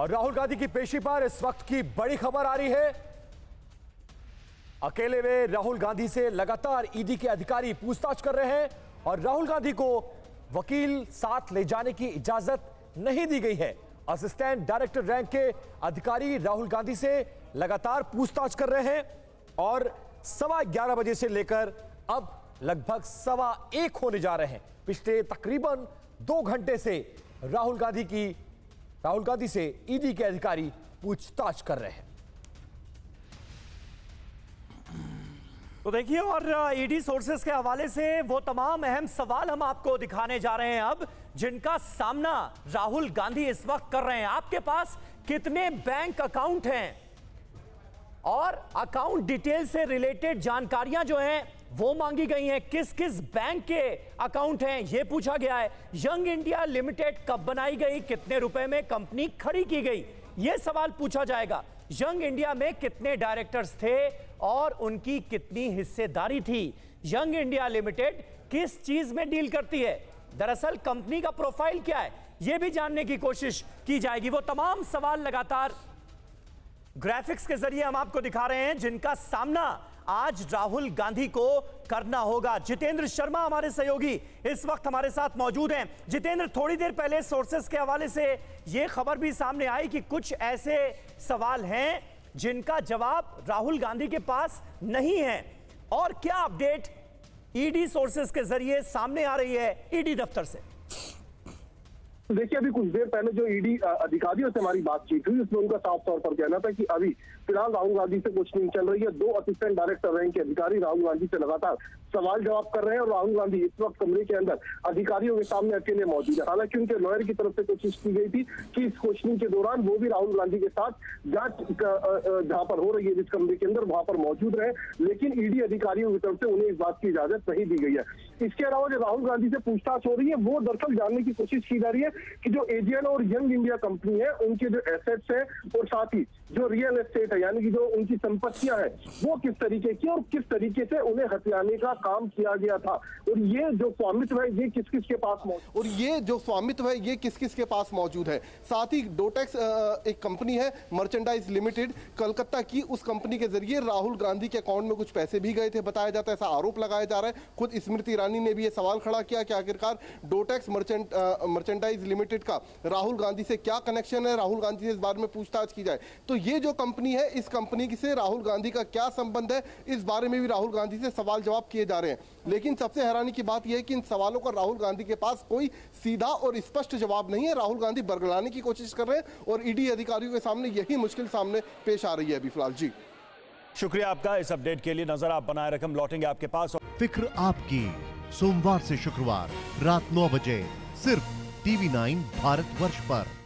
और राहुल गांधी की पेशी पर इस वक्त की बड़ी खबर आ रही है। अकेले में राहुल गांधी से लगातार ईडी के अधिकारी पूछताछ कर रहे हैं और राहुल गांधी को वकील साथ ले जाने की इजाज़त नहीं दी गई है। असिस्टेंट डायरेक्टर रैंक के अधिकारी राहुल गांधी से लगातार पूछताछ कर रहे हैं और सवा ग्यारह बजे से लेकर अब लगभग सवा एक होने जा रहे हैं। पिछले तकरीबन दो घंटे से राहुल गांधी की राहुल गांधी से ईडी के अधिकारी पूछताछ कर रहे हैं। तो देखिए, और ईडी सोर्सेस के हवाले से वो तमाम अहम सवाल हम आपको दिखाने जा रहे हैं अब, जिनका सामना राहुल गांधी इस वक्त कर रहे हैं। आपके पास कितने बैंक अकाउंट हैं? और अकाउंट डिटेल से रिलेटेड जानकारियाँ जो हैं, वो मांगी गई हैं। किस किस बैंक के अकाउंट हैं, ये पूछा गया है। यंग इंडिया लिमिटेड कब बनाई गई, कितने रुपए में कंपनी खड़ी की गई, ये सवाल पूछा जाएगा। यंग इंडिया में कितने डायरेक्टर्स थे और उनकी कितनी हिस्सेदारी थी? यंग इंडिया लिमिटेड किस चीज़ में डील करती है? दरअसल कंपनी का प्रोफ़ाइल क्या है यह भी जानने की कोशिश की जाएगी। वो तमाम सवाल लगातार ग्राफिक्स के ज़रिए हम आपको दिखा रहे हैं जिनका सामना आज राहुल गांधी को करना होगा। जितेंद्र शर्मा हमारे सहयोगी इस वक्त हमारे साथ मौजूद हैं। जितेंद्र, थोड़ी देर पहले सोर्सेस के हवाले से यह खबर भी सामने आई कि कुछ ऐसे सवाल हैं जिनका जवाब राहुल गांधी के पास नहीं है। और क्या अपडेट ईडी सोर्सेस के ज़रिए सामने आ रही है ईडी दफ्तर से? देखिए, अभी कुछ देर पहले जो ईडी अधिकारियों से हमारी बातचीत हुई, उसमें उनका साफ़ तौर पर कहना था कि अभी फ़िलहाल राहुल गांधी से नहीं चल रही है। दो असिस्टेंट डायरेक्टर रैंक के अधिकारी राहुल गांधी से लगातार सवाल जवाब कर रहे हैं और राहुल गांधी इस वक्त कमरे के अंदर अधिकारियों के सामने अकेले मौजूद है। हालाँकि उनके लॉयर की तरफ़ से कोशिश की गई थी कि इस क्वेश्चनिंग के दौरान वो भी राहुल गांधी के साथ जाँच जहाँ पर हो रही है, जिस कमरे के अंदर वहाँ पर मौजूद रहे। लेकिन ईडी अधिकारियों की तरफ़ से उन्हें इस बात की इजाज़त नहीं दी गई है। इसके अलावा जो राहुल गांधी से पूछताछ हो रही है, वो दरअसल जानने की कोशिश की जा रही है कि जो एजियन और यंग इंडिया कंपनी है, उनके जो एसेट्स है, और साथ ही जो रियल एस्टेट है, यानी कि जो उनकी संपत्तियाँ हैं, वो किस तरीके की और किस तरीके से उन्हें हथियाने का काम किया गया था? और ये जो स्वामित्व है, ये किस किस के पास मौजूद और ये जो स्वामित्व है, ये किस किस के पास मौजूद है? साथ ही डोटेक्स एक कंपनी है मर्चेंडाइज लिमिटेड कलकत्ता की उस कंपनी के ज़रिए राहुल गांधी के अकाउंट में कुछ पैसे भी गए थे, बताया जाता है, ऐसा आरोप लगाया जा रहा है। खुद स्मृति ईरानी ने भी ये सवाल खड़ा किया कि आखिरकार डोटेक्स मर्चेंट मर्चेंडाइज लिमिटेड का। राहुल गांधी से क्या कनेक्शन है? राहुल गांधी से इस बारे में पूछताछ की जाए। तो ये जो कंपनी है इस कंपनी से राहुल गांधी का क्या संबंध है? इस बारे में भी राहुल गांधी से सवाल जवाब किए जा रहे हैं। लेकिन सबसे हैरानी की बात यह है कि इन सवालों का राहुल गांधी के पास कोई सीधा और स्पष्ट जवाब नहीं है। राहुल गांधी बरगलाने की कोशिश कर रहे हैं और ईडी अधिकारियों के सामने यही मुश्किल सामने पेश आ रही है अभी फ़िलहाल। जी। शुक्रिया आपका इस अपडेट के लिए। नज़र आप बनाए रकम लौटेंगे आपके पास। फ़िक्र आपकी सोमवार से शुक्रवार रात नौ बजे सिर्फ़ टीवी नाइन भारत वर्ष पर।